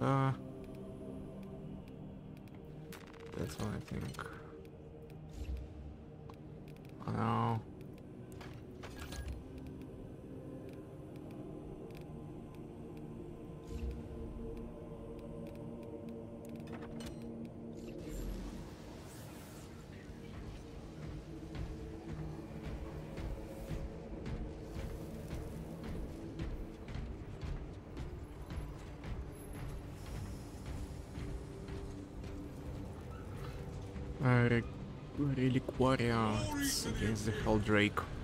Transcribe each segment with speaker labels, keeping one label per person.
Speaker 1: Uh, that's what I think. Know. Reliquaria it's against the Heldrake.
Speaker 2: The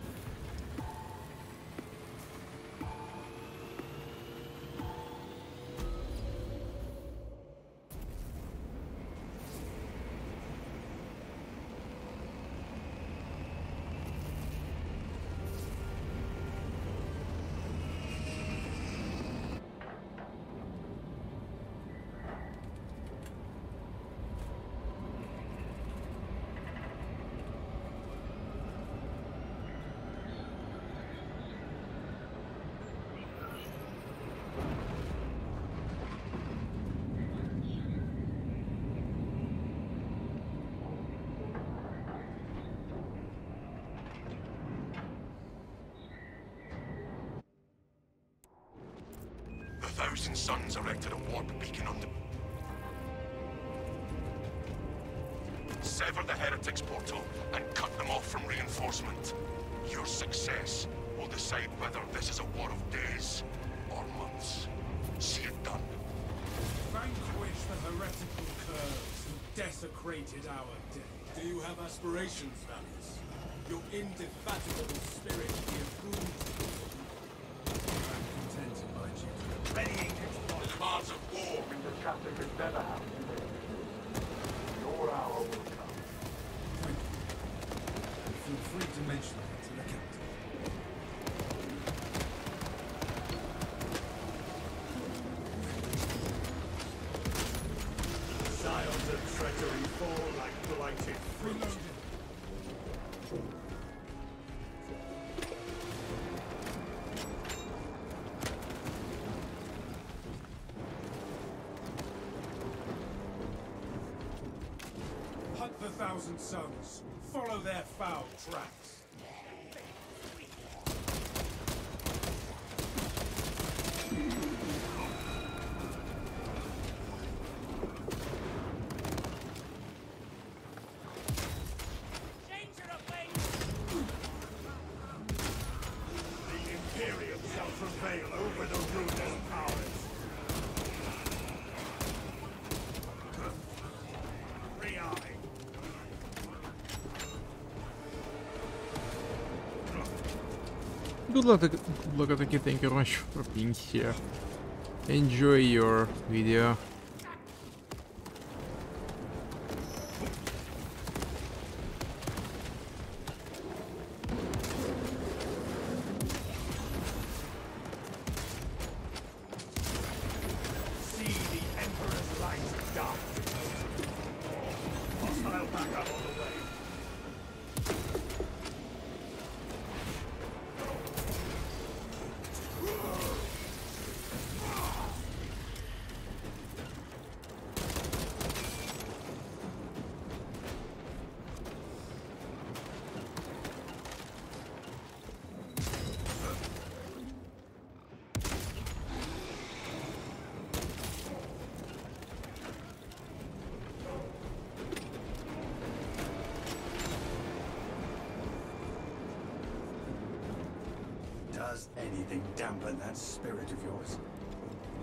Speaker 2: Thousand Sons erected a warp beacon on the... Sever the Heretics portal and cut them off from reinforcement. Your success will decide whether this is a war of days or months. See it done.
Speaker 3: Vanquish the heretical curves who desecrated our day. Do you have aspirations, Valius? Your indefatigable spirit be approved.
Speaker 2: War.
Speaker 4: The chapter could never happen today. Your hour will come.
Speaker 3: Thank you. Feel free to mention it to the captain.
Speaker 4: Scions of treachery fall like blighted fruit.
Speaker 3: Thousand Sons. Follow their foul tracks.
Speaker 1: Good luck, good luck. Thank you very much for being here. Enjoy your video.
Speaker 4: Does anything dampen that spirit of yours?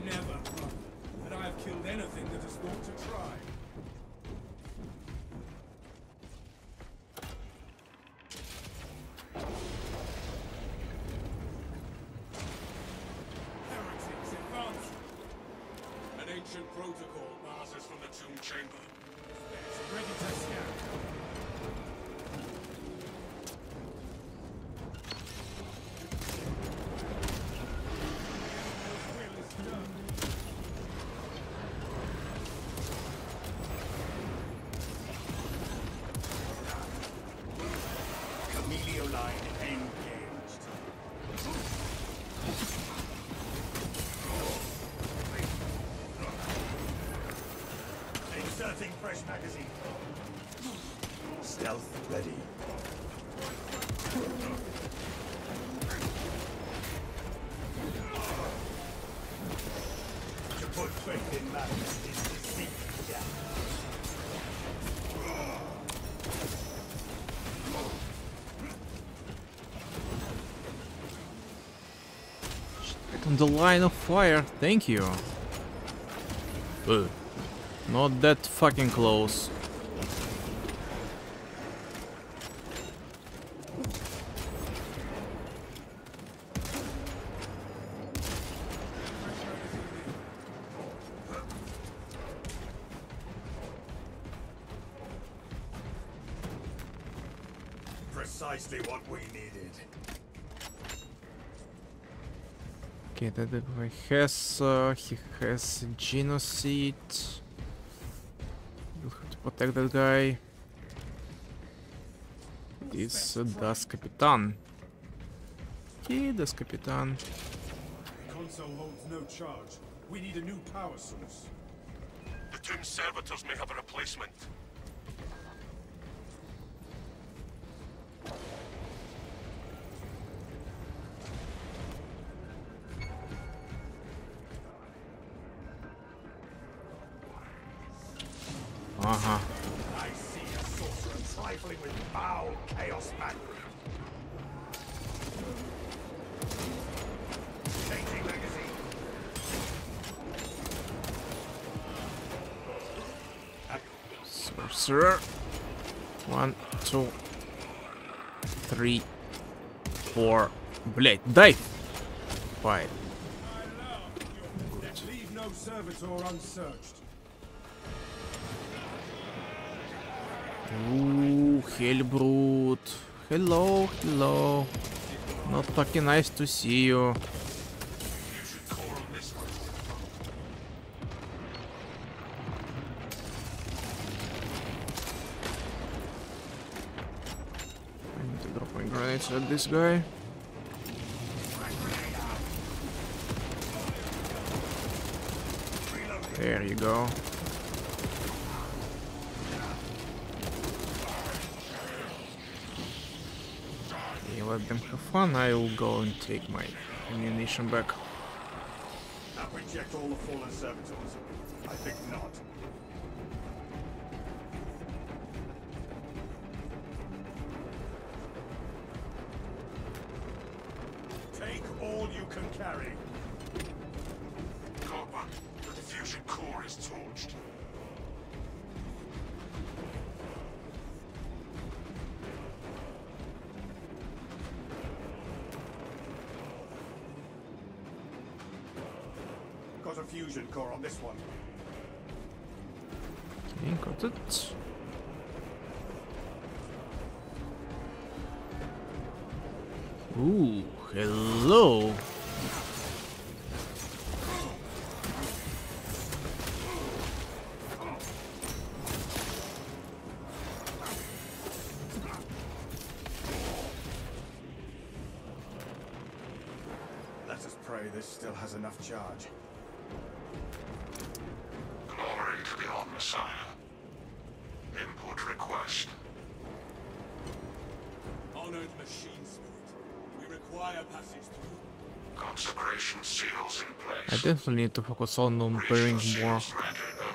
Speaker 3: Never, brother. And I have killed anything that has thought to try.
Speaker 1: On the line of fire. Thank you. Ugh. Not that fucking close. That guy has, uh, he has genocide. We'll have to protect that guy. This uh, Das Kapitan. Okay, Das Kapitan.
Speaker 3: The console holds no charge. We need a new power source.
Speaker 2: The Tomb Servitors may have a replacement.
Speaker 4: Sorcerer.
Speaker 1: One, two, three, four. Блять, дай! Five.
Speaker 3: Leave no servitor unsearched.
Speaker 1: Ooh, Hellbrute. Hello, hello. Not fucking nice to see you. My at this guy. There you go. You let them have fun, I will go and take my ammunition back.
Speaker 4: That reject all the fallen servitors? I think not.
Speaker 1: Okay, got it. Ooh, hello. Definitely need to focus on pairing more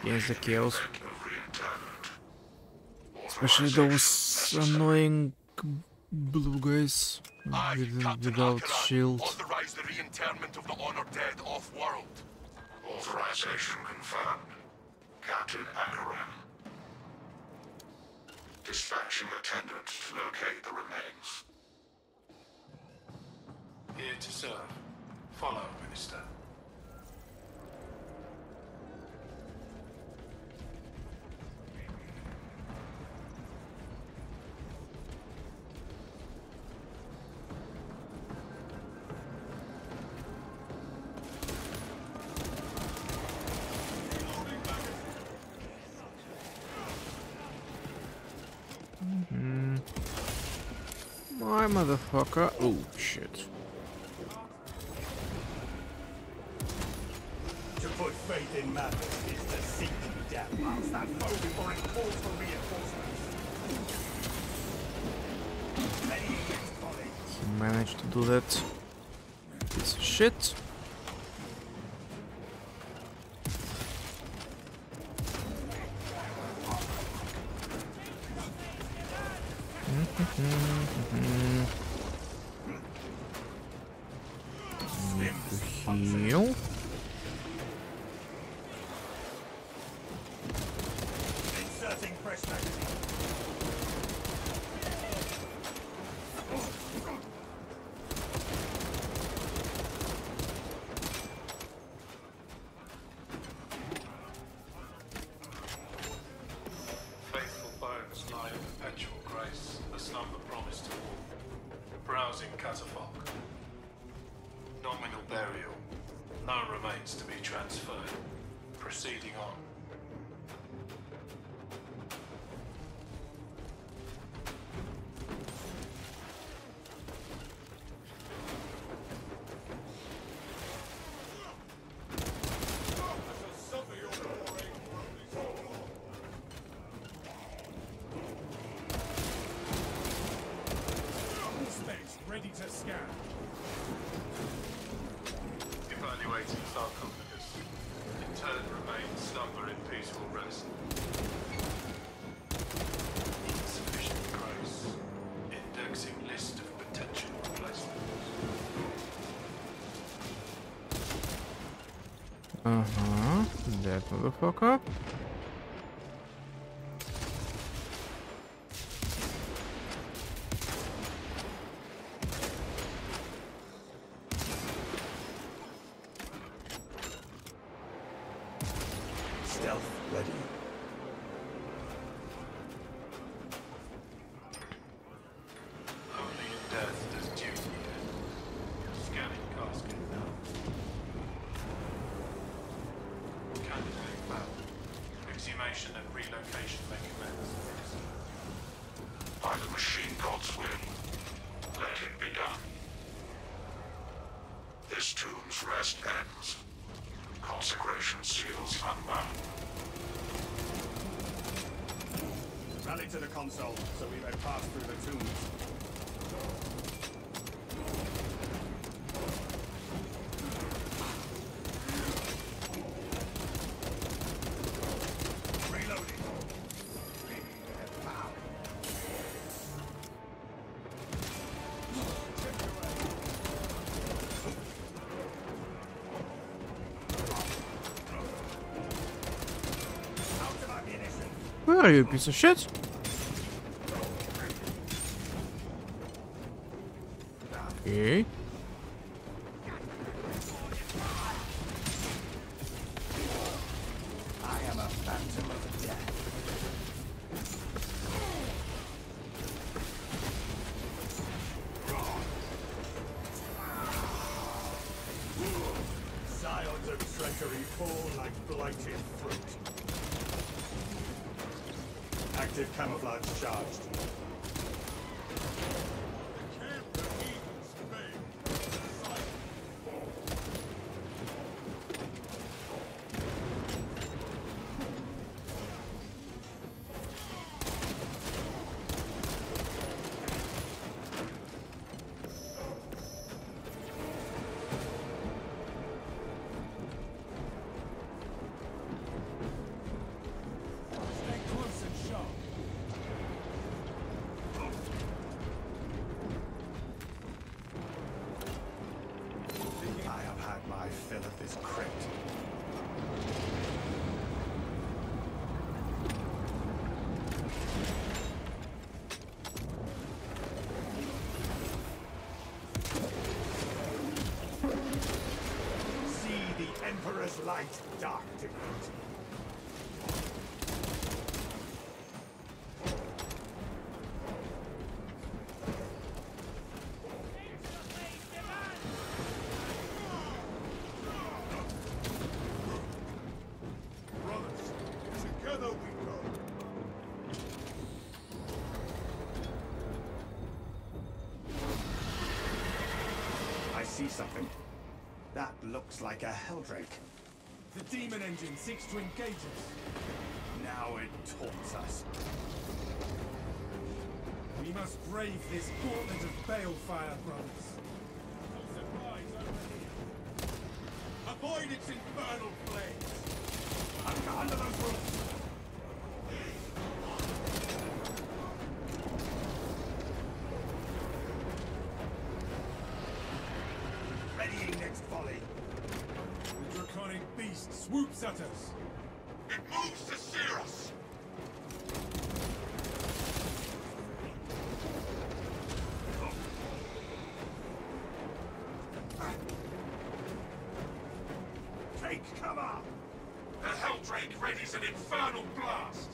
Speaker 1: against the chaos. Especially those annoying blue guys with, without shield. Why, motherfucker? Oh, shit.
Speaker 4: To put faith in matters is to seek death. I'll stand foe before it calls for reinforcements.
Speaker 5: Managed to do that. Piece of shit. Uh-huh. That motherfucker.
Speaker 6: Protection shields unbound.
Speaker 4: Rally to the console so we may pass through the tombs.
Speaker 5: are you,
Speaker 4: a piece of shit? Emperor's light dark defeat. see something looks like a Heldrake.
Speaker 3: The demon engine seeks to engage us.
Speaker 4: Now it taunts us.
Speaker 3: We must brave this gauntlet of balefire, brothers. Supplies. Avoid its infernal flames.
Speaker 4: Under those roofs.
Speaker 2: Readies an infernal blast!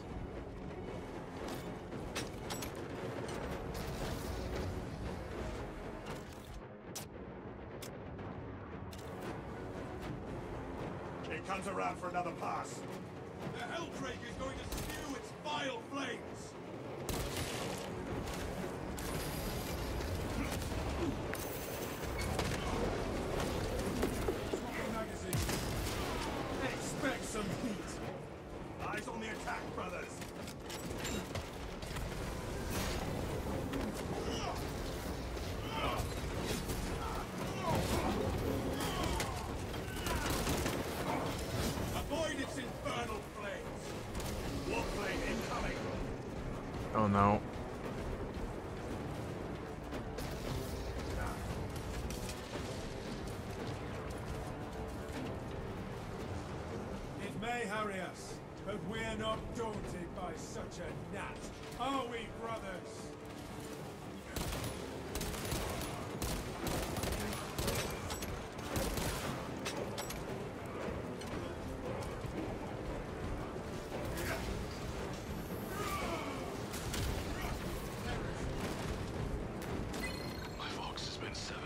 Speaker 4: It comes around for another pass.
Speaker 3: The Heldrake is going to spew its vile flames. Swapping magazine. Expect some heat.
Speaker 4: Eyes on the attack, brothers.
Speaker 3: Avoid its infernal flames.
Speaker 4: Warplane incoming.
Speaker 1: Oh no.
Speaker 3: It may harry us, but we're not daunted by such a gnat, are we, brothers?
Speaker 7: My vox has been severed.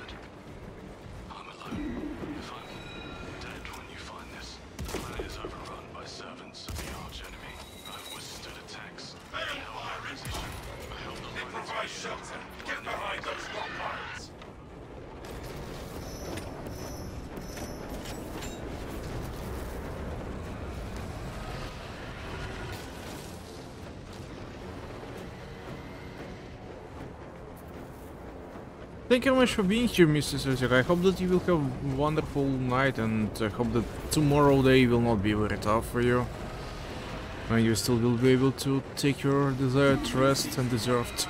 Speaker 7: I'm alone. If I'm dead when you find this, the planet is overrun by servants of the archenemy. I've withstood attacks.
Speaker 2: Balefire
Speaker 7: held
Speaker 2: is
Speaker 7: position. I held the line
Speaker 2: Improvise
Speaker 7: until
Speaker 2: shelter! Get behind those rock piles!
Speaker 1: Thank you very much for being here, Mr. Suzik. I hope that you will have a wonderful night and I hope that tomorrow day will not be very tough for you. And you still will be able to take your desired rest and deserved.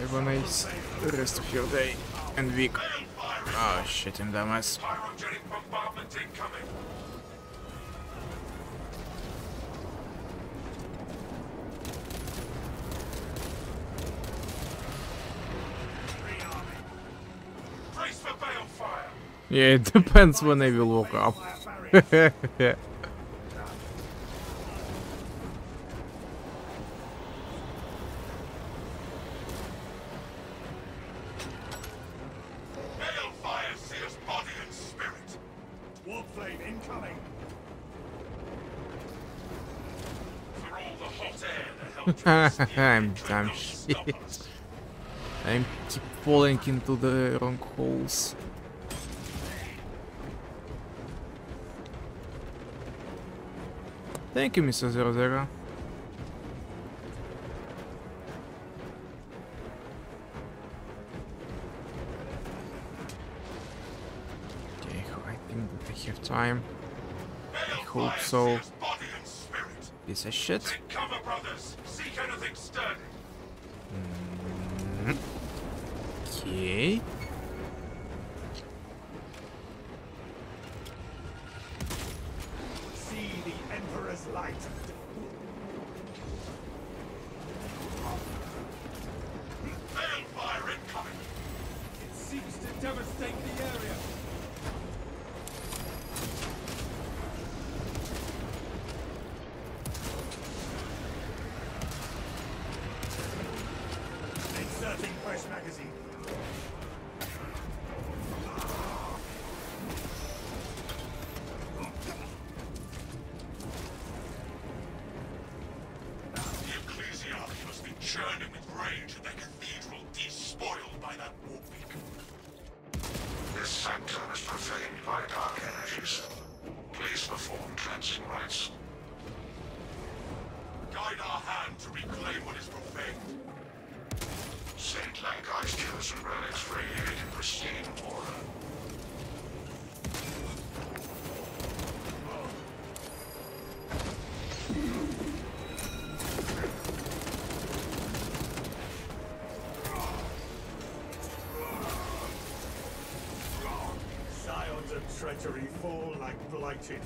Speaker 1: Have a nice rest of your day and week. Ah, shit, him dumbass.
Speaker 2: Pyrogenic bombardment incoming!
Speaker 1: Yeah, it depends when I will woke up. yeah.
Speaker 2: Balefire sears body and spirit!
Speaker 4: Warplane incoming.
Speaker 2: For all the hot air the Heldrake
Speaker 1: I'm damn shit. I'm keep falling into the wrong holes. Thank you, Mr. Zero Zero. Okay, I think that I have time. I
Speaker 2: hope
Speaker 1: so. Piece of shit.
Speaker 2: Cover! Seek! Mm-hmm.
Speaker 1: Okay.
Speaker 4: Treachery fall like blighted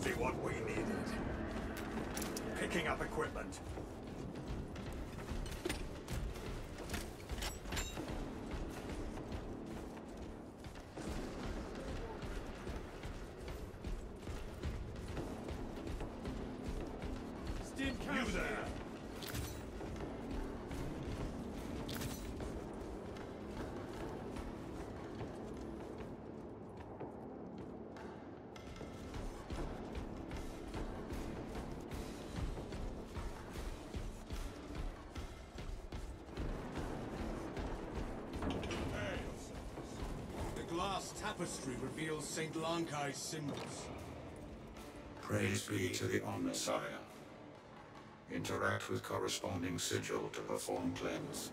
Speaker 4: Precisely what we needed. Picking up equipment.
Speaker 3: Stim
Speaker 4: You there!
Speaker 3: The glass tapestry reveals St. Lankai's symbols.
Speaker 2: Praise be to the Omnissiah. Interact with corresponding sigil to perform cleanse.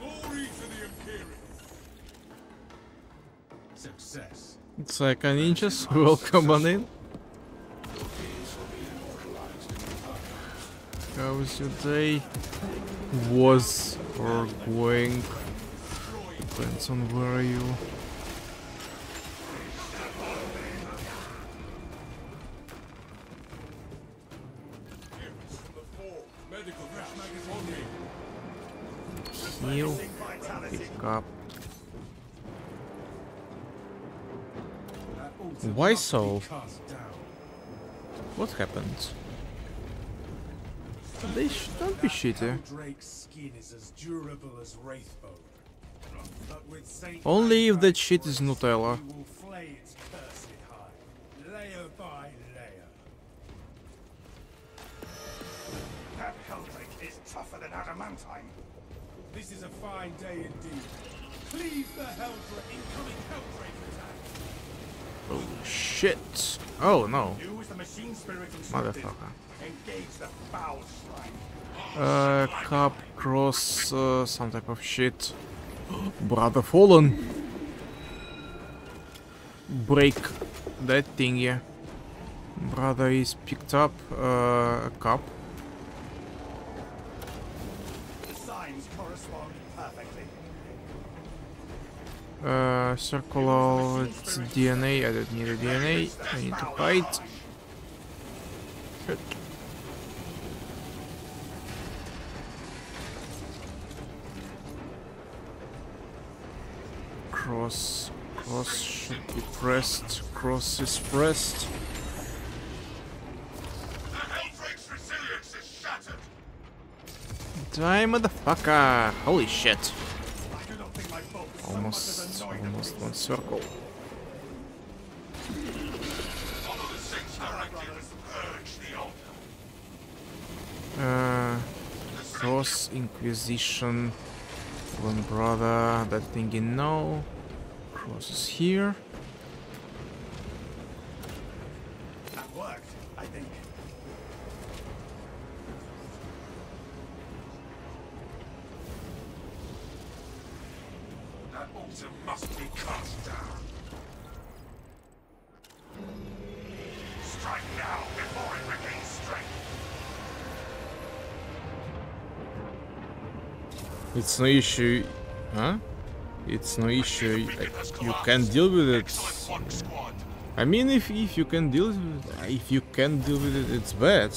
Speaker 3: Glory to the Imperium! Success.
Speaker 1: It's like a ninjas. Welcome on in. How was or going? Depends on where you. Heal. Pick up. Why so? What happened? They sh don't be shitty.
Speaker 3: Drake's skin is as durable as Wraithbone. But with Saint
Speaker 1: Only if that shit is Nutella.
Speaker 3: we will flay its cursed hide, layer by layer.
Speaker 4: That Heldrake is tougher than adamantine.
Speaker 3: This is a fine day indeed. Cleave the Heldrake, incoming Heldrake attack.
Speaker 1: Oh shit! Oh no,
Speaker 4: the machine spirit
Speaker 1: motherfucker.
Speaker 4: Engage the foul shrine.
Speaker 1: Uh, cup, cross, uh, some type of shit. Brother fallen. Break that thing, yeah. Brother is picked up. Uh, a cup.
Speaker 4: The signs correspond perfectly.
Speaker 1: Uh, circular DNA. I don't need a DNA. I need to hide. Shit. Cross, cross should be pressed. Cross is pressed.
Speaker 2: The Heldrake's resilience is shattered.
Speaker 1: Die, motherfucker! Holy shit!
Speaker 4: I do not think my bolt is so much as
Speaker 1: Almost, almost one circle. Uh, cross Inquisition. One brother, that thingy no. Cross is here.
Speaker 4: I think. That altar must be cast down. Strike now before it regains strength.
Speaker 1: It's no issue, huh? It's no issue. You can deal with it. I mean, if if you can deal with it, if you can deal with it, it's bad.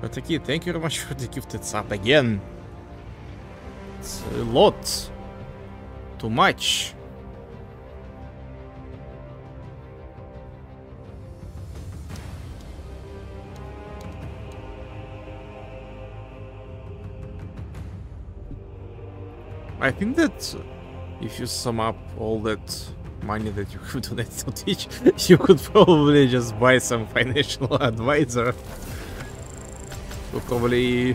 Speaker 1: But okay, thank you very much for the gifted sub again. It's a lot. Too much. I think that if you sum up all that money that you have donated to Twitch, you could probably just buy some financial advisor who probably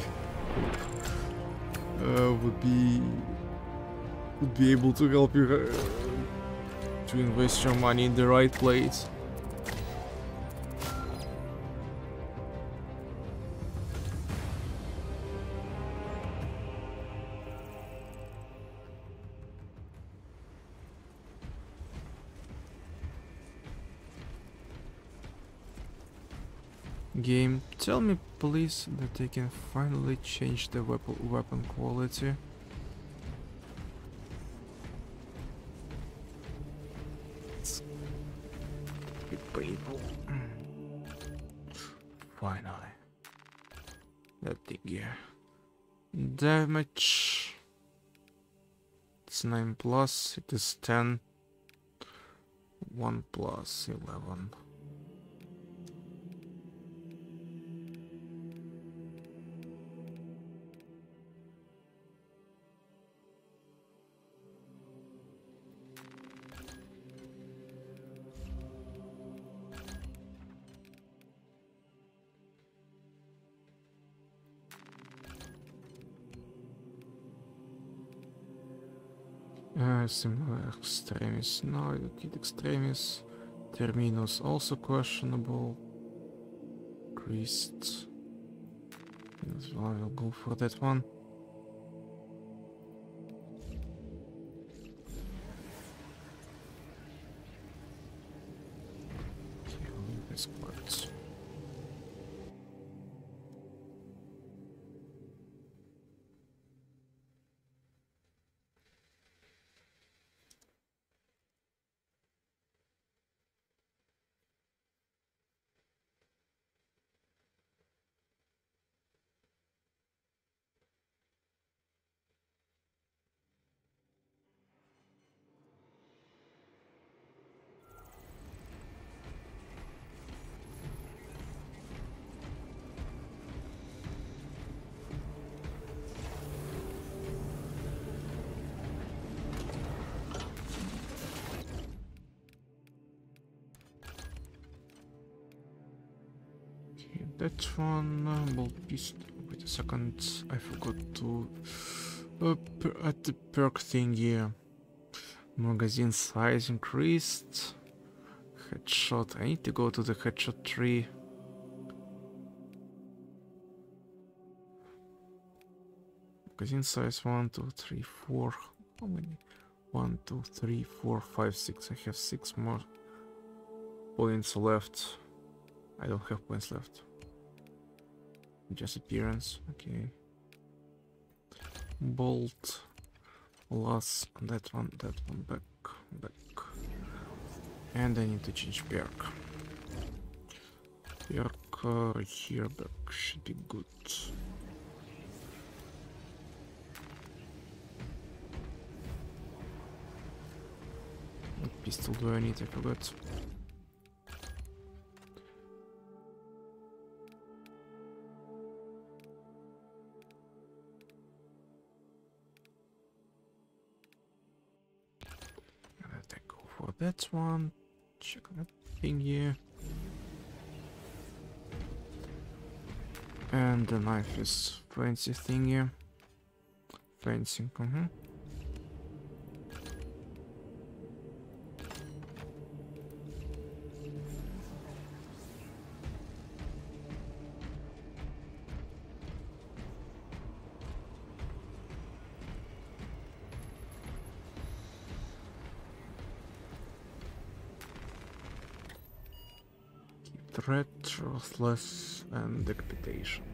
Speaker 1: uh, would be would be able to help you uh, to invest your money in the right place. Game, tell me please that they can finally change the weapon weapon quality. It's painful. Finally. That thing here. Damage. It's 9 plus, it is 10. 1 plus 11. Similar extremis. No, I don't extremis. Terminus also questionable. Priest. As well, I will go for that one. That one uh, will be. Wait a second, I forgot to. Uh, at the perk thingy. Magazine size increased. Headshot. I need to go to the headshot tree. Magazine size 1, 2, 3, 4. How many? 1, 2, 3, 4, 5, 6. I have 6 more points left. I don't have points left. Just appearance, okay. Bolt. Loss. That one, that one, back, back. And I need to change perk. Perk uh, here, back should be good. What pistol do I need? I forgot. Go for that one. Check that thing here. And the knife is fancy thing here. Fencing, uh-huh. Threat, and Decapitation.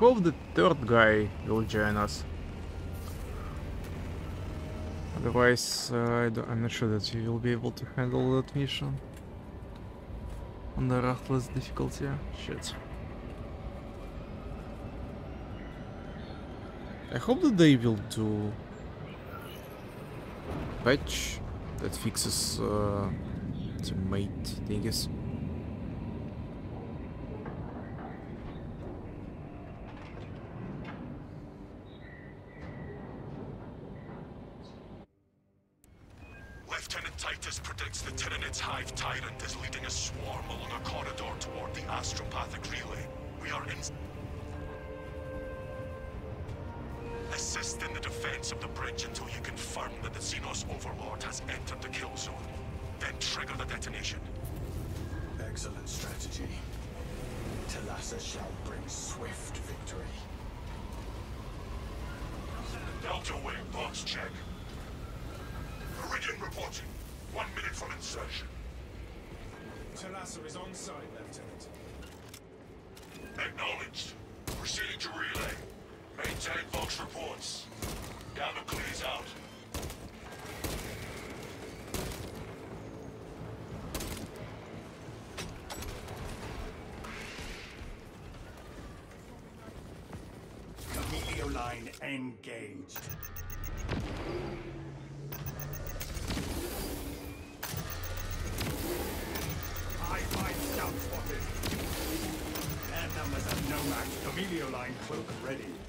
Speaker 1: Hope the third guy will join us. Otherwise, uh, I I'm not sure that he will be able to handle that mission. On the Ruthless difficulty. Shit. I hope that they will do patch that fixes uh, the mate thingies.
Speaker 2: Vox check. Meridian reporting. One minute from insertion.
Speaker 3: Talassa is on site, Lieutenant.
Speaker 2: Acknowledged. Proceeding to relay. Maintain Vox reports. Gamma clears out.
Speaker 4: Line engaged. Camilio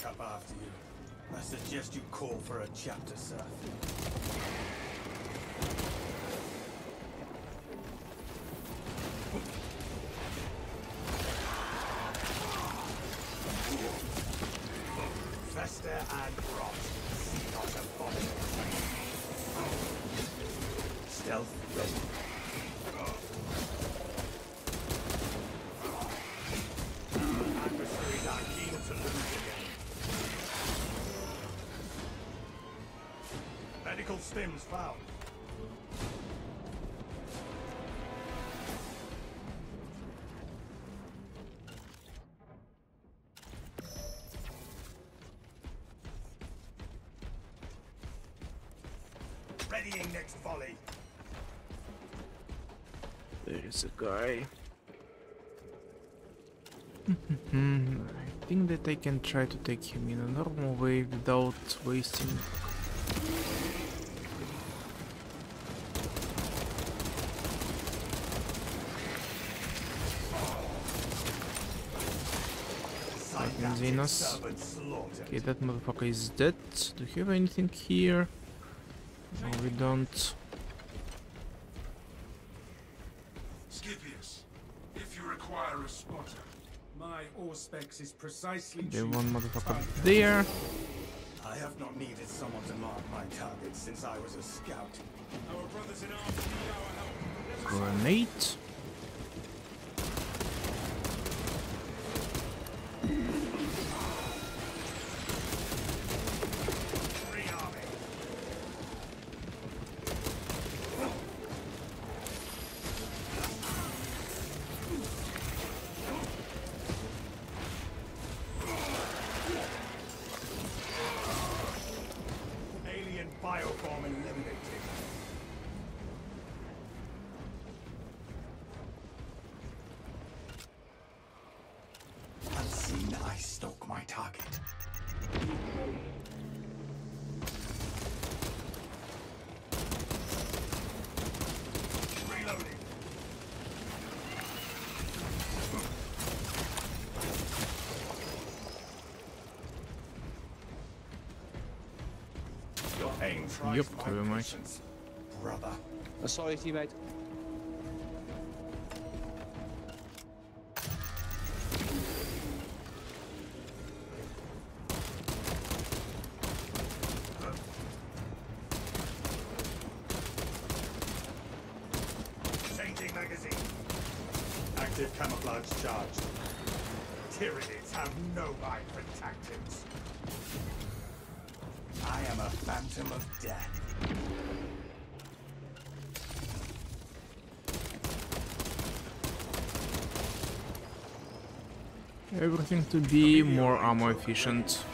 Speaker 4: pick up after you, I suggest you call for a chapter, sir. Found. Readying next volley.
Speaker 1: There's a guy. Hmm, I think that I can try to take him in a normal way without wasting Fucking Xenos.
Speaker 4: Servant slaughtered.
Speaker 1: Okay, that motherfucker is dead. Do you have anything here? No, we don't.
Speaker 2: Scipius, if you require a spotter,
Speaker 3: My Auspex is precisely
Speaker 1: The one motherfucker there.
Speaker 4: I have not needed someone to mark my target since I was a scout.
Speaker 3: Our brothers in arms need our help.
Speaker 1: Grenade.
Speaker 4: Your aim tries
Speaker 1: Yup,
Speaker 4: my
Speaker 1: very much.
Speaker 4: patience, brother.
Speaker 5: Uh, sorry, teammate.
Speaker 4: Changing magazine. Active camouflage charged. Tyranids have no eye for tactics. I am a phantom of death.
Speaker 1: Everything to be more ammo efficient.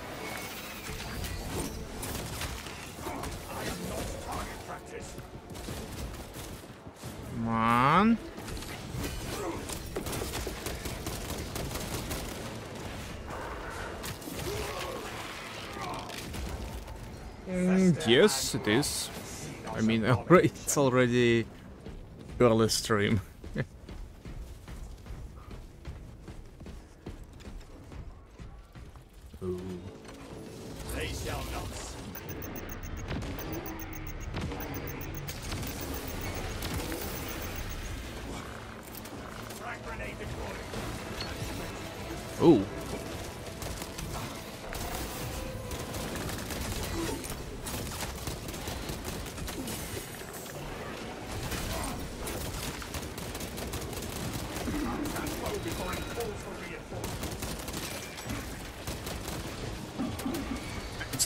Speaker 1: Yes, it is. I mean, it's already early stream.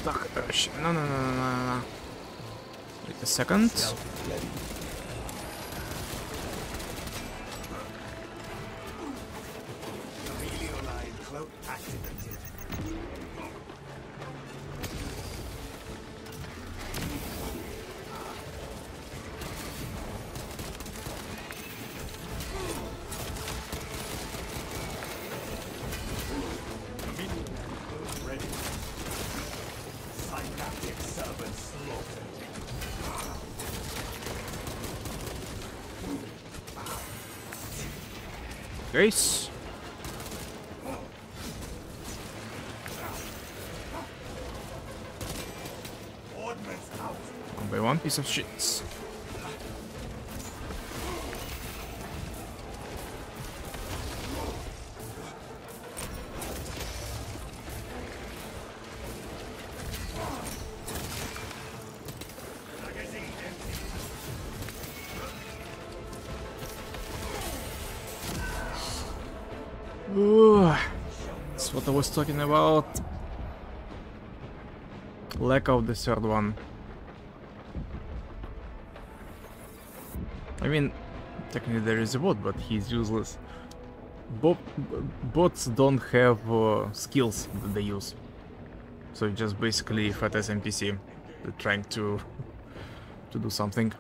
Speaker 1: Stuck. Oh, shit. No, no, no, no, no, no. Wait a second. Piece of shit. That's what I was talking about. Lack of the third one. I mean, technically there is a bot, but he's useless. Bo bots don't have uh, skills that they use. So just basically fat as NPC. Trying to to do something.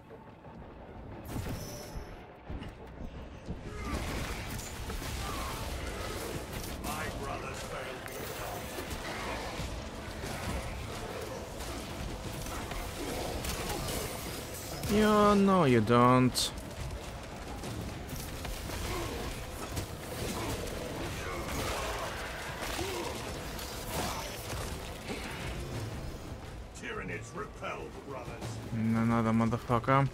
Speaker 1: Yeah, no, you don't.
Speaker 4: Tyranids repelled, brothers.
Speaker 1: Another motherfucker.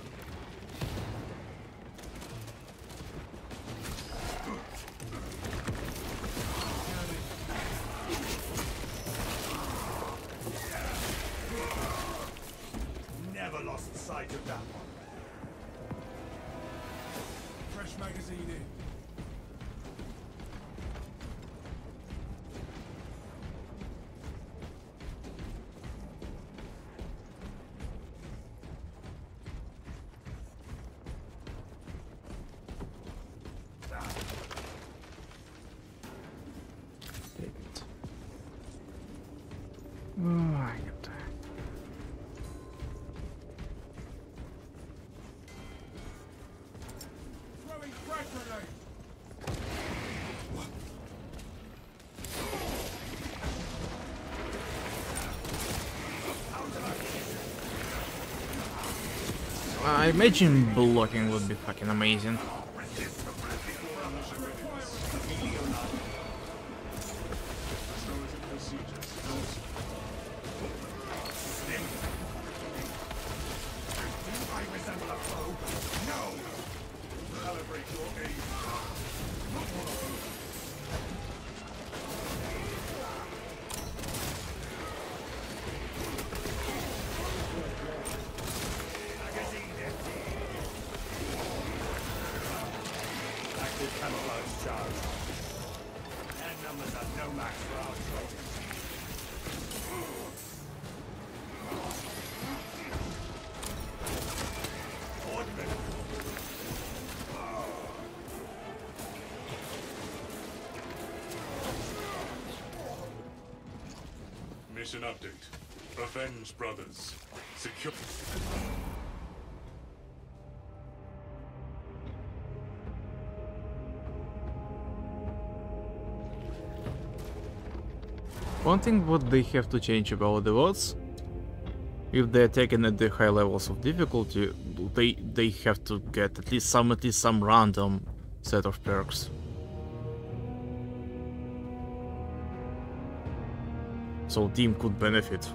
Speaker 1: I imagine blocking would be fucking amazing.
Speaker 5: Mission update. Avenge brothers. Secure.
Speaker 1: One thing what they have to change about the bots, if they're taken at the high levels of difficulty, they they have to get at least some at least some random set of perks. So team could benefit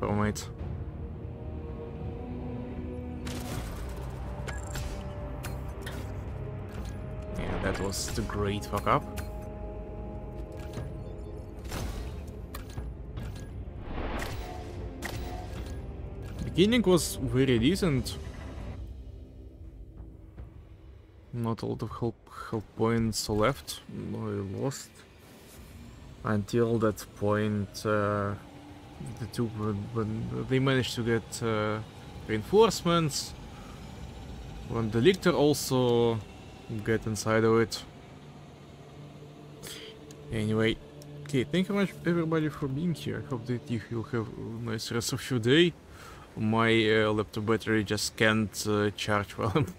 Speaker 1: from it. Yeah, that was the great fuck up. Beginning was very decent. Not a lot of help help points left. I lost until that point. Uh, the two when, they managed to get uh, reinforcements. When the lictor also get inside of it. Anyway, okay, thank you much everybody for being here. I hope that you will have a nice rest of your day. My uh, laptop battery just can't uh, charge while I'm